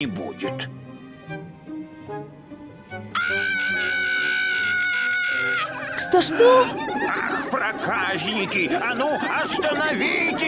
не будет. Что-что? Ах, проказники! А ну, остановите!